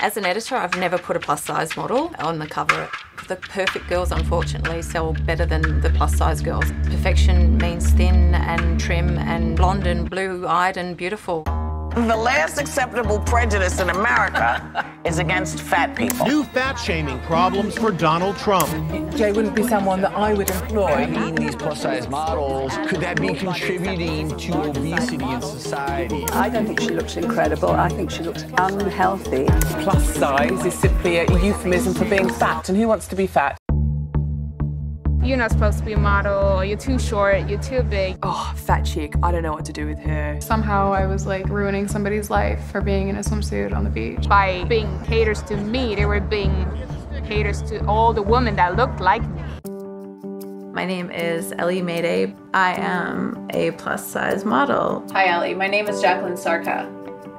As an editor, I've never put a plus size model on the cover. The perfect girls, unfortunately, sell better than the plus size girls. Perfection means thin and trim and blonde and blue eyed and beautiful. The last acceptable prejudice in America is against fat people. New fat shaming problems for Donald Trump. Jay wouldn't be someone that I would employ. Being these plus size models, could that be contributing to obesity in society? I don't think she looks incredible. I think she looks unhealthy. Plus size is simply a euphemism for being fat, and who wants to be fat? You're not supposed to be a model, you're too short, you're too big. Oh, fat chick, I don't know what to do with her. Somehow I was like ruining somebody's life for being in a swimsuit on the beach. By being haters to me, they were being haters to all the women that looked like me. My name is Elly Mayday. I am a plus size model. Hi Elly, my name is Jacqueline Sarka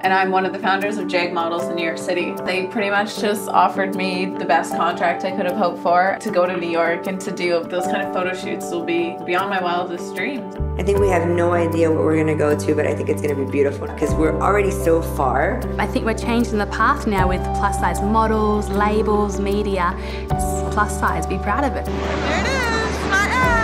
and I'm one of the founders of Jag Models in New York City. They pretty much just offered me the best contract I could have hoped for to go to New York and to do those kind of photo shoots will be beyond my wildest dreams. I think we have no idea what we're going to go to, but I think it's going to be beautiful because we're already so far. I think we're changing the path now with plus size models, labels, media. It's plus size, be proud of it.